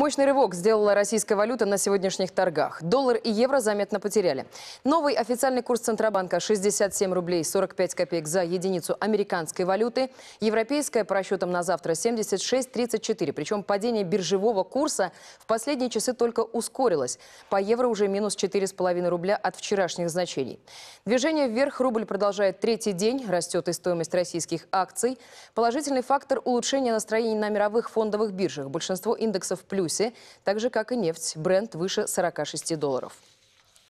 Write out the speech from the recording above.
Мощный рывок сделала российская валюта на сегодняшних торгах. Доллар и евро заметно потеряли. Новый официальный курс Центробанка 67 рублей 45 копеек за единицу американской валюты. Европейская по расчетам на завтра 76,34. Причем падение биржевого курса в последние часы только ускорилось. По евро уже минус 4,5 рубля от вчерашних значений. Движение вверх рубль продолжает третий день. Растет и стоимость российских акций. Положительный фактор улучшения настроений на мировых фондовых биржах. Большинство индексов в плюсе, так же как и нефть. Бренд выше 46 долларов.